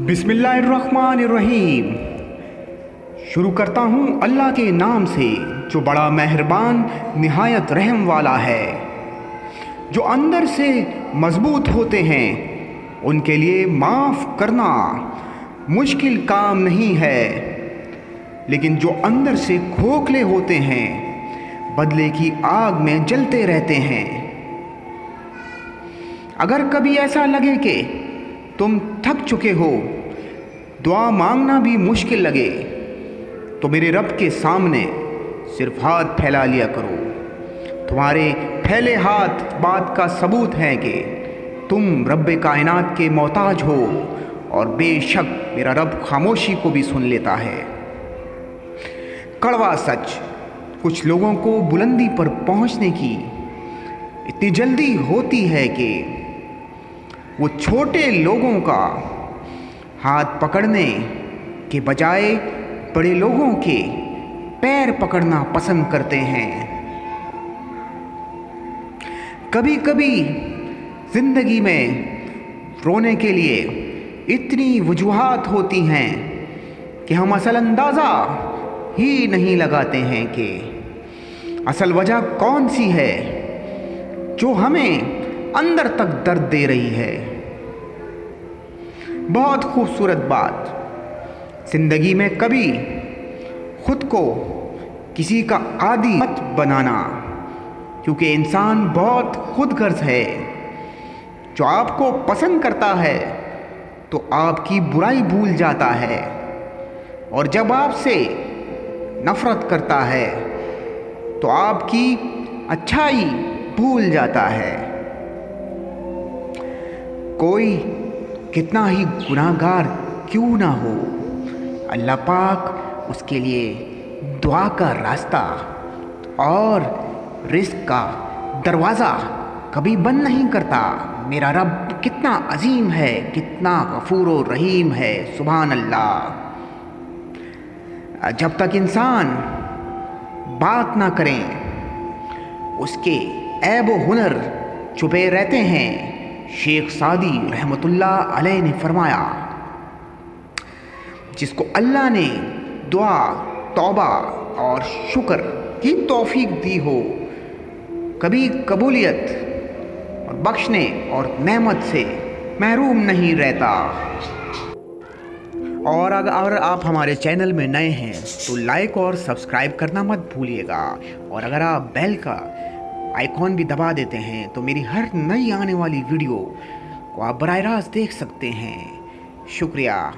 बिस्मिल्लाहिर्रहमानिर्रहीम। शुरू करता हूँ अल्लाह के नाम से, जो बड़ा मेहरबान, नहायत रहम वाला है। जो अंदर से मज़बूत होते हैं, उनके लिए माफ़ करना मुश्किल काम नहीं है। लेकिन जो अंदर से खोखले होते हैं, बदले की आग में जलते रहते हैं। अगर कभी ऐसा लगे कि तुम थक चुके हो। दुआ मांगना भी मुश्किल लगे। तो मेरे रब के सामने सिर्फ़ हाथ फैला लिया करो। तुम्हारे फैले हाथ बात का सबूत है कि तुम रब कायनात के मोहताज हो और बेशक मेरा रब खामोशी को भी सुन लेता है। कड़वा सच, कुछ लोगों को बुलंदी पर पहुँचने की इतनी जल्दी होती है कि वो छोटे लोगों का हाथ पकड़ने के बजाय बड़े लोगों के पैर पकड़ना पसंद करते हैं। कभी कभी ज़िंदगी में रोने के लिए इतनी वजूहत होती हैं कि हम असल अंदाज़ा ही नहीं लगाते हैं कि असल वजह कौन सी है, जो हमें अंदर तक दर्द दे रही है। बहुत खूबसूरत बात। ज़िंदगी में कभी खुद को किसी का आदि मत बनाना, क्योंकि इंसान बहुत खुद गर्ज है। जो आपको पसंद करता है तो आपकी बुराई भूल जाता है। और जब आपसे नफ़रत करता है तो आपकी अच्छाई भूल जाता है। कोई कितना ही गुनाहगार क्यों ना हो। अल्लाह पाक उसके लिए दुआ का रास्ता और रिस्क का दरवाज़ा कभी बंद नहीं करता। मेरा रब कितना अजीम है, कितना गफूर रहीम है सुबहान अल्लाह जब तक इंसान बात ना करें, उसके ऐब हुनर छुपे रहते हैं। शेख सादी रहमतुल्लाह अलैह ने फरमाया, जिसको अल्लाह ने दुआ, तौबा और शुक्र की तौफीक दी हो, कभी कबूलियत और बख्शने और नेमत से महरूम नहीं रहता। और अगर आप हमारे चैनल में नए हैं तो लाइक और सब्सक्राइब करना मत भूलिएगा। और अगर आप बेल का आइकॉन भी दबा देते हैं तो मेरी हर नई आने वाली वीडियो को आप बर रास्त देख सकते हैं। शुक्रिया।